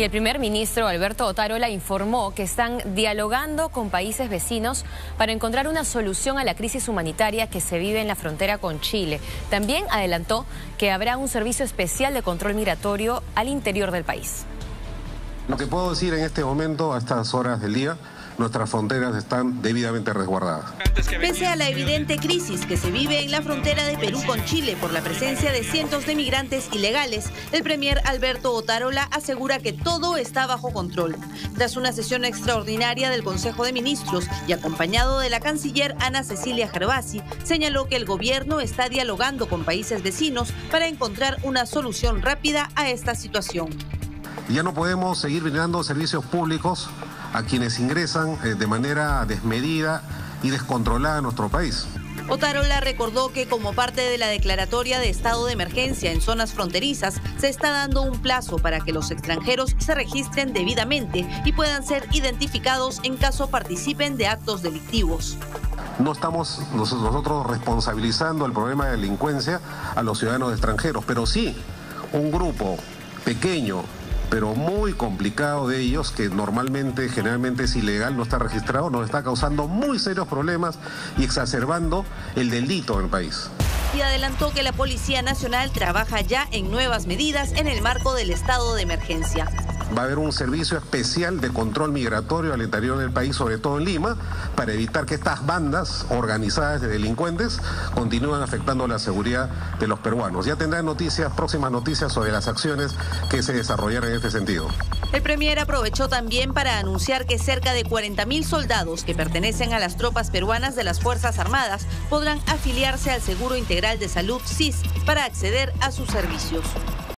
Y el primer ministro Alberto Otárola informó que están dialogando con países vecinos para encontrar una solución a la crisis humanitaria que se vive en la frontera con Chile. También adelantó que habrá un servicio especial de control migratorio al interior del país. Lo que puedo decir en este momento, a estas horas del día, nuestras fronteras están debidamente resguardadas. Pese a la evidente crisis que se vive en la frontera de Perú con Chile por la presencia de cientos de migrantes ilegales, el premier Alberto Otárola asegura que todo está bajo control. Tras una sesión extraordinaria del Consejo de Ministros y acompañado de la canciller Ana Cecilia Gervasi, señaló que el gobierno está dialogando con países vecinos para encontrar una solución rápida a esta situación. Ya no podemos seguir brindando servicios públicos a quienes ingresan eh, de manera desmedida y descontrolada a nuestro país. Otarola recordó que como parte de la declaratoria de estado de emergencia en zonas fronterizas, se está dando un plazo para que los extranjeros se registren debidamente y puedan ser identificados en caso participen de actos delictivos. No estamos nosotros responsabilizando el problema de delincuencia a los ciudadanos extranjeros, pero sí un grupo pequeño pero muy complicado de ellos, que normalmente, generalmente es ilegal, no está registrado, nos está causando muy serios problemas y exacerbando el delito en el país. Y adelantó que la Policía Nacional trabaja ya en nuevas medidas en el marco del estado de emergencia va a haber un servicio especial de control migratorio al interior del país, sobre todo en Lima, para evitar que estas bandas organizadas de delincuentes continúen afectando la seguridad de los peruanos. Ya tendrán noticias, próximas noticias sobre las acciones que se desarrollarán en este sentido. El Premier aprovechó también para anunciar que cerca de 40.000 soldados que pertenecen a las tropas peruanas de las Fuerzas Armadas podrán afiliarse al Seguro Integral de Salud SIS para acceder a sus servicios.